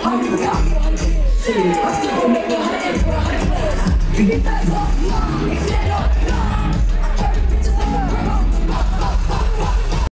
Hundred, got one, two, I still make a hundred, put a hundred. You get that